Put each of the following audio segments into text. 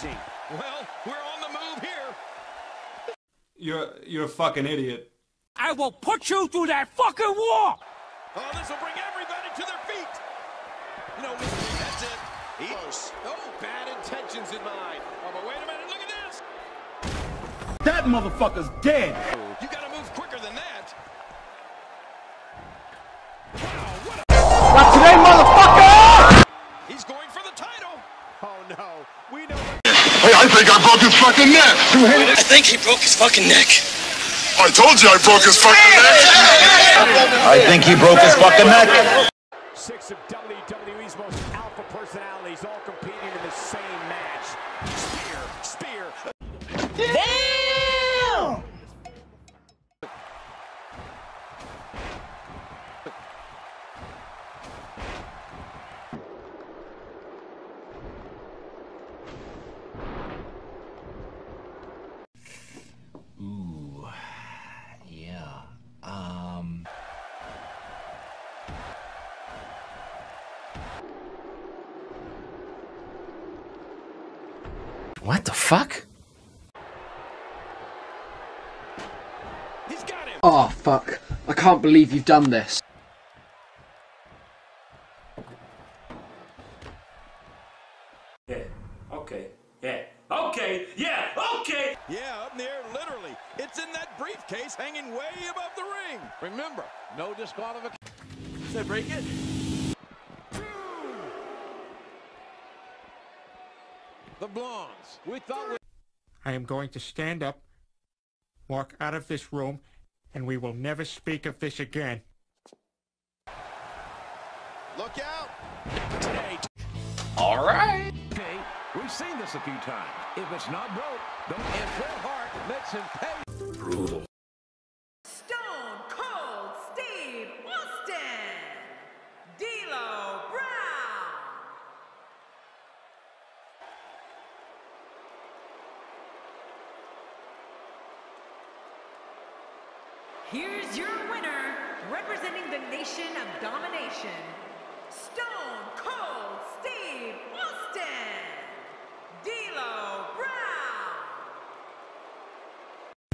So. Well, we're on the move here. You're you're a fucking idiot. I will put you through that fucking wall! Oh, this will bring everybody to their feet. You know, that's it. He, Close. oh, bad intentions in mind. Oh, but wait a minute. Look at this. That motherfucker's dead. You got to move quicker than that. Not today, motherfucker! He's going for the title. Oh no, we know what Hey, I think I broke his fucking neck. I think he broke his fucking neck. I told you I broke his fucking neck. I think he broke his fucking neck. six of WWE's most alpha personalities all competing in the same match. Spear, spear. Yeah. What the fuck? He's got him. Oh, fuck. I can't believe you've done this. Yeah. Okay. Yeah. Okay. Yeah. Okay. Yeah, up in the air, literally. It's in that briefcase hanging way above the ring. Remember, no disqualification. Said break it. The Blondes. We thought we I am going to stand up, walk out of this room, and we will never speak of this again. Look out. Today, All right. Okay, we've seen this a few times. If it's not broke, don't. And Bret Hart makes him pay. Stone Cold Steve Austin. D'Lo Brown. Here's your winner, representing the nation of domination, Stone Cold Steve Austin. D'Lo Brown.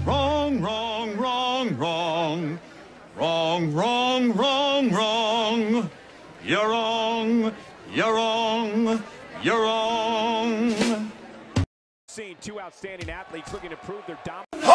Wrong, wrong, wrong, wrong. Wrong, wrong, wrong, wrong. You're wrong. You're wrong. You're wrong. seeing two outstanding athletes looking to prove their dominance.